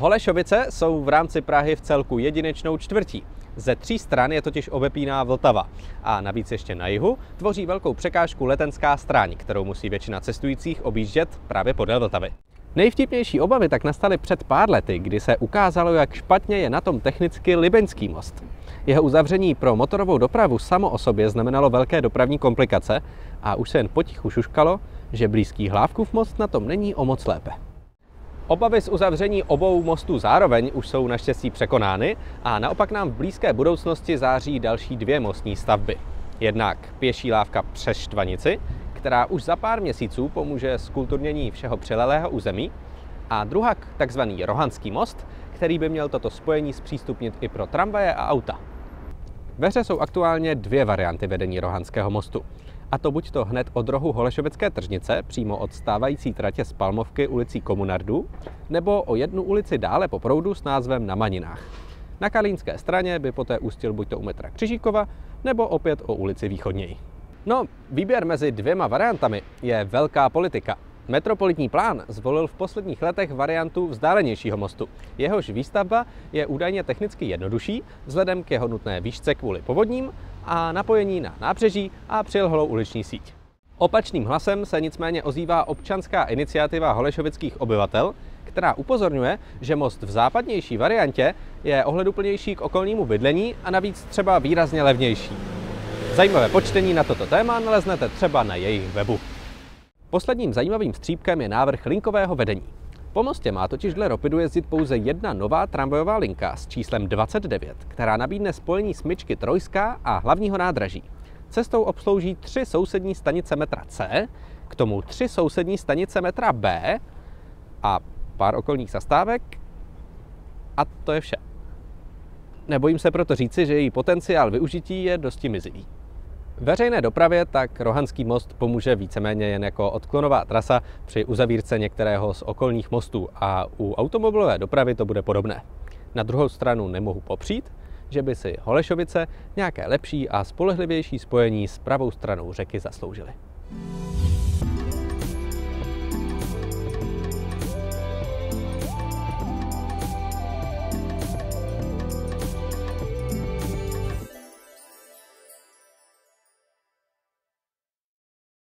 Holešovice jsou v rámci Prahy v celku jedinečnou čtvrtí. Ze tří stran je totiž obepíná Vltava a navíc ještě na jihu tvoří velkou překážku letenská stráň, kterou musí většina cestujících objíždět právě podél Vltavy. Nejvtipnější obavy tak nastaly před pár lety, kdy se ukázalo, jak špatně je na tom technicky Libeňský most. Jeho uzavření pro motorovou dopravu samo o sobě znamenalo velké dopravní komplikace a už se jen potichu šuškalo, že blízký Hlávkův most na tom není o moc lépe. Obavy z uzavření obou mostů zároveň už jsou naštěstí překonány a naopak nám v blízké budoucnosti září další dvě mostní stavby. Jednak pěší lávka přes Štvanici, která už za pár měsíců pomůže skulturnění všeho přilelého území, a druhá takzvaný Rohanský most, který by měl toto spojení zpřístupnit i pro tramvaje a auta. Ve hře jsou aktuálně dvě varianty vedení Rohanského mostu. A to buď to hned od rohu Holešovické tržnice, přímo od stávající tratě z Palmovky ulicí Komunardů, nebo o jednu ulici dále po proudu s názvem Na Maninách. Na Kalínské straně by poté ústil buď to u metra Křižíkova, nebo opět o ulici východněji. No, výběr mezi dvěma variantami je velká politika. Metropolitní plán zvolil v posledních letech variantu vzdálenějšího mostu. Jehož výstavba je údajně technicky jednodušší vzhledem k jeho nutné výšce kvůli povodním a napojení na nábřeží a přilhlou uliční síť. Opačným hlasem se nicméně ozývá občanská iniciativa holešovických obyvatel, která upozorňuje, že most v západnější variantě je ohleduplnější k okolnímu bydlení a navíc třeba výrazně levnější. Zajímavé počtení na toto téma naleznete třeba na jejich webu. Posledním zajímavým střípkem je návrh linkového vedení. Po mostě má totiž dle Ropidu jezdit pouze jedna nová tramvajová linka s číslem 29, která nabídne spojení smyčky Trojská a hlavního nádraží. Cestou obslouží tři sousední stanice metra C, k tomu tři sousední stanice metra B a pár okolních zastávek a to je vše. Nebojím se proto říci, že její potenciál využití je dosti mizivý. Veřejné dopravě tak Rohanský most pomůže víceméně jen jako odklonová trasa při uzavírce některého z okolních mostů a u automobilové dopravy to bude podobné. Na druhou stranu nemohu popřít, že by si Holešovice nějaké lepší a spolehlivější spojení s pravou stranou řeky zasloužily.